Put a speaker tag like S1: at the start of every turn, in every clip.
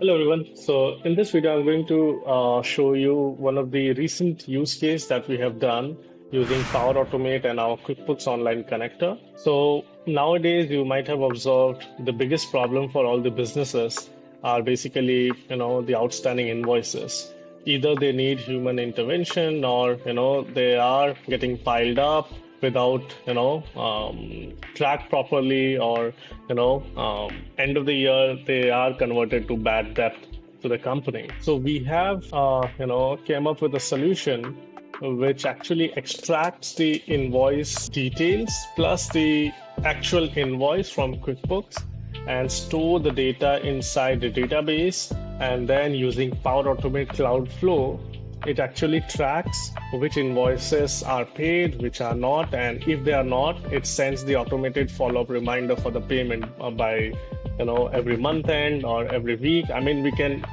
S1: Hello everyone. So in this video, I'm going to uh, show you one of the recent use case that we have done using Power Automate and our QuickBooks Online connector. So nowadays, you might have observed the biggest problem for all the businesses are basically, you know, the outstanding invoices. Either they need human intervention or, you know, they are getting piled up without you know um, tracked properly or you know um, end of the year they are converted to bad debt to the company. So we have uh, you know came up with a solution which actually extracts the invoice details plus the actual invoice from quickbooks and store the data inside the database and then using power automate cloud flow it actually tracks which invoices are paid, which are not, and if they are not, it sends the automated follow-up reminder for the payment uh, by, you know, every month end or every week. I mean, we can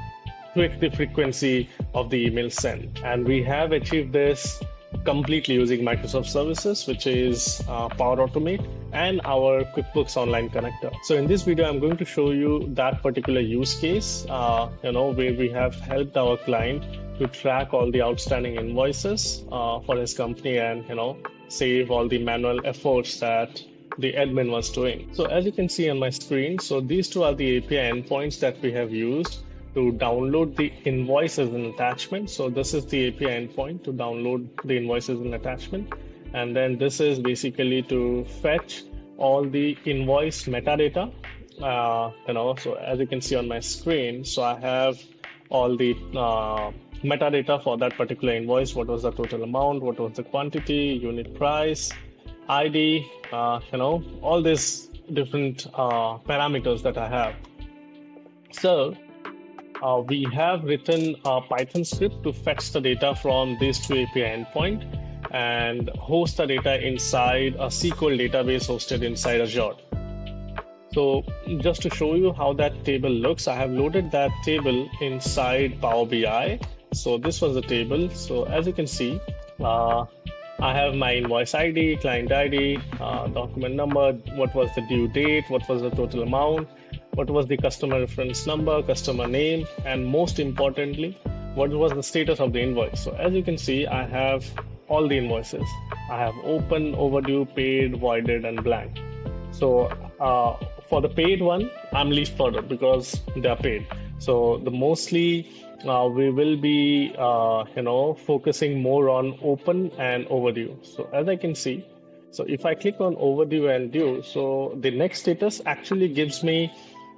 S1: tweak the frequency of the email sent, and we have achieved this completely using Microsoft services, which is uh, Power Automate and our QuickBooks Online connector. So in this video, I'm going to show you that particular use case, uh, you know, where we have helped our client to track all the outstanding invoices uh, for his company and you know save all the manual efforts that the admin was doing. So as you can see on my screen, so these two are the API endpoints that we have used to download the invoice as an attachment. So this is the API endpoint to download the invoice as an attachment. And then this is basically to fetch all the invoice metadata. Uh, you know, so as you can see on my screen, so I have all the uh, metadata for that particular invoice. What was the total amount? What was the quantity? Unit price id uh, you know all these different uh, parameters that i have. So uh, we have written a python script to fetch the data from these two api endpoint and host the data inside a sql database hosted inside azure. So just to show you how that table looks, I have loaded that table inside Power BI so this was the table. So as you can see, uh, I have my invoice ID, client ID, uh, document number, what was the due date, what was the total amount, what was the customer reference number, customer name, and most importantly, what was the status of the invoice. So as you can see, I have all the invoices. I have open, overdue, paid, voided, and blank. So uh, for the paid one, I'm least further because they are paid. So the mostly uh, we will be uh, you know focusing more on open and overdue. So as i can see so if i click on overdue and due so the next status actually gives me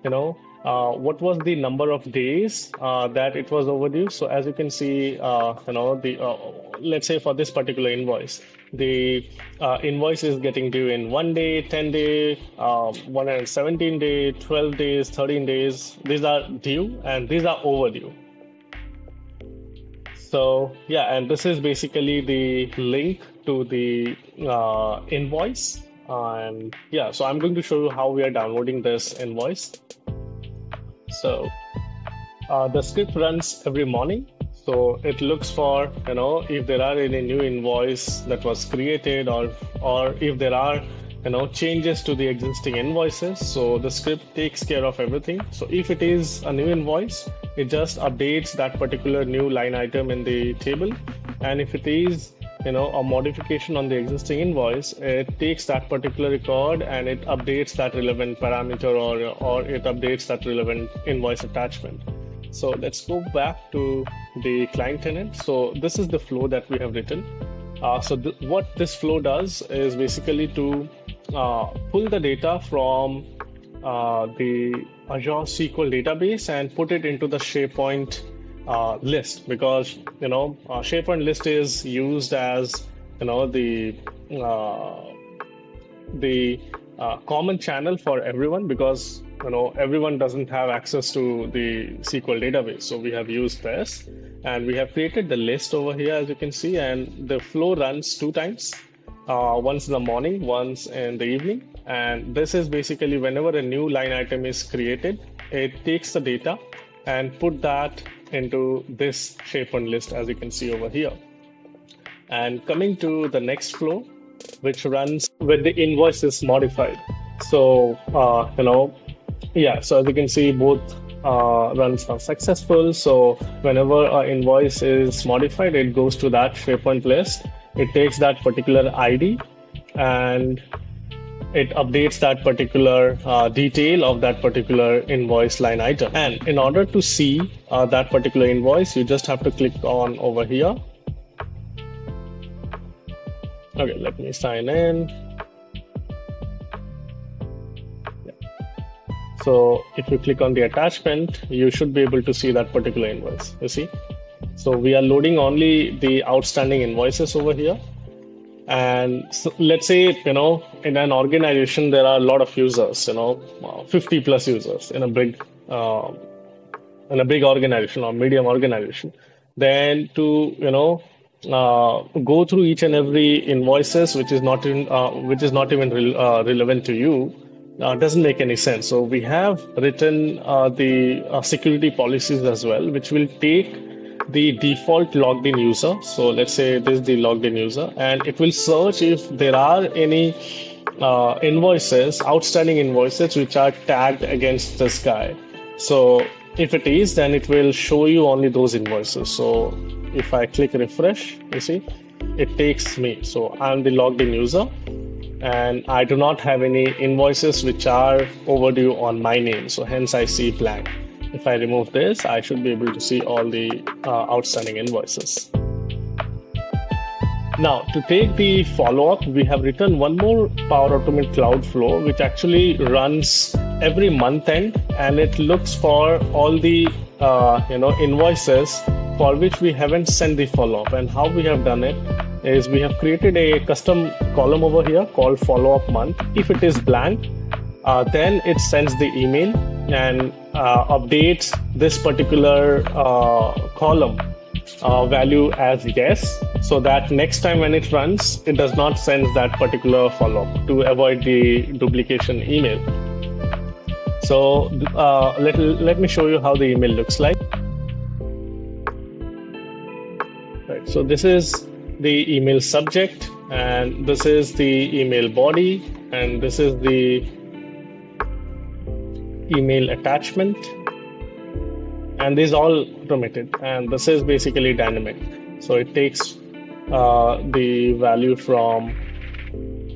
S1: you know uh, what was the number of days uh, that it was overdue so as you can see uh, you know the uh, let's say for this particular invoice the invoice is getting due in one day 10 day 117 day 12 days 13 days these are due and these are overdue so yeah, and this is basically the link to the uh, invoice. And yeah, so I'm going to show you how we are downloading this invoice. So uh, the script runs every morning. So it looks for, you know, if there are any new invoice that was created or, or if there are you know changes to the existing invoices. So the script takes care of everything. So if it is a new invoice it just updates that particular new line item in the table. And if it is you know a modification on the existing invoice it takes that particular record and it updates that relevant parameter or or it updates that relevant invoice attachment. So let's go back to the client tenant. So this is the flow that we have written. Uh, so th- what this flow does is basically to uh, pull the data from uh, the Azure SQL database and put it into the SharePoint uh, list because you know uh, SharePoint list is used as you know the uh, the uh, common channel for everyone because you know everyone doesn't have access to the SQL database. So we have used this and we have created the list over here as you can see and the flow runs two times uh, once in the morning, once in the evening. And this is basically whenever a new line item is created, it takes the data and put that into this SharePoint list as you can see over here. And coming to the next flow, which runs when the invoice is modified. So, uh, you know, yeah, so as you can see, both uh, runs are successful. So whenever an invoice is modified, it goes to that SharePoint list. It takes that particular ID and it updates that particular uh, detail of that particular invoice line item. And in order to see uh, that particular invoice, you just have to click on over here. Okay, let me sign in. So if you click on the attachment, you should be able to see that particular invoice. You see? So we are loading only the outstanding invoices over here. And so let's say, you know, in an organization, there are a lot of users, you know, 50 plus users in a big, uh, in a big organization or medium organization. Then to, you know, uh, go through each and every invoices, which is not in, uh, which is not even re- uh, relevant to you, uh, doesn't make any sense. So we have written uh, the security policies as well, which will take the default logged in user. So let's say this is the logged in user, and it will search if there are any uh, invoices, outstanding invoices, which are tagged against this guy. So if it is, then it will show you only those invoices. So if I click refresh, you see, it takes me. So I'm the logged in user and I do not have any invoices which are overdue on my name. So hence I see blank. If I remove this, I should be able to see all the uh, outstanding invoices. Now, to take the follow up, we have written one more Power Automate Cloud Flow, which actually runs every month end and it looks for all the uh, you know invoices for which we haven't sent the follow up. And how we have done it is we have created a custom column over here called follow up month. If it is blank, uh, then it sends the email and uh, updates this particular uh, column uh, value as yes so that next time when it runs it does not send that particular follow up to avoid the duplication email. So uh, let, let me show you how the email looks like. Right so this is the email subject and this is the email body and this is the email attachment. And this is all automated. And this is basically dynamic. So it takes uh, the value from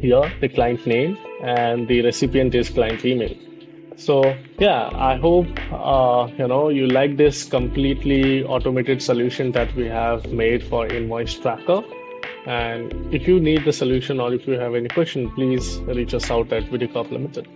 S1: here the client name and the recipient is client email. So yeah i hope uh, you know you like this completely automated solution that we have made for invoice tracker. And if you need the solution or if you have any question please reach us out at Vidi Corp limited